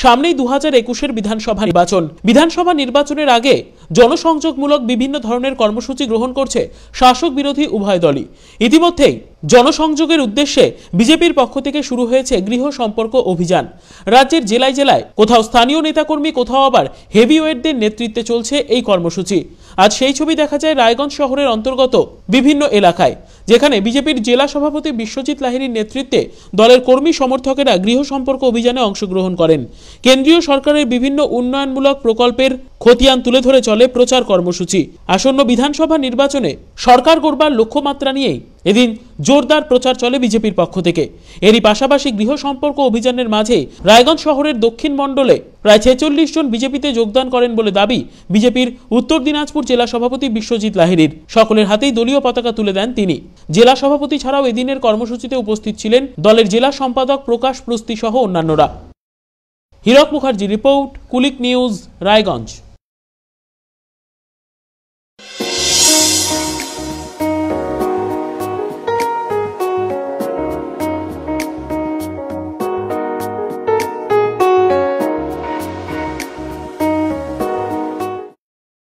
সামনেই দু হাজার একুশের বিধানসভা নির্বাচন। বিধানসভা নির্বাচনের আগে জনসংযোগমূলক বিভিন্ন ধরনের কর্মসূচি গ্রহণ করছে শাসক বিরোধী উভয় দলই। ইতিমধ্যেই জনসংযোগের উদ্দেশ্যে বিজেপির পক্ষ থেকে শুরু হয়েছে গৃহ সম্পর্ক অভিযান। রাজ্যের জেলায় জেলায় কোথাও স্থানীয় নেতাকর্মী, কোথাও আবার হেভিওয়েটদের নেতৃত্বে চলছে এই কর্মসূচি। আজ সেই ছবি দেখা যায় রায়গঞ্জ শহরের অন্তর্গত বিভিন্ন এলাকায়, যেখানে বিজেপির জেলা সভাপতি বিশ্বজিৎ লাহিড়ীর নেতৃত্বে দলের কর্মী সমর্থকেরা গৃহ সম্পর্ক অভিযানে অংশগ্রহণ করেন। কেন্দ্রীয় সরকারের বিভিন্ন উন্নয়নমূলক প্রকল্পের খতিয়ান তুলে ধরে চলে প্রচার কর্মসূচি। আসন্ন বিধানসভা নির্বাচনে সরকার গড়বার লক্ষ্যমাত্রা নিয়েই এদিন জোরদার প্রচার চলে বিজেপির পক্ষ থেকে। এরই পাশাপাশি গৃহ সম্পর্ক অভিযানের মাঝে রায়গঞ্জ শহরের দক্ষিণ মণ্ডলে প্রায় ছেচল্লিশ জন বিজেপিতে যোগদান করেন বলে দাবি বিজেপির উত্তর দিনাজপুর জেলা সভাপতি বিশ্বজিৎ লাহিড়ীর। সকলের হাতেই দলীয় পতাকা তুলে দেন তিনি। জেলা সভাপতি ছাড়াও এদিনের কর্মসূচিতে উপস্থিত ছিলেন দলের জেলা সম্পাদক প্রকাশ প্রস্তি সহ অন্যান্যরা। Hirak Mukherjee report, Kulik news, Raiganj.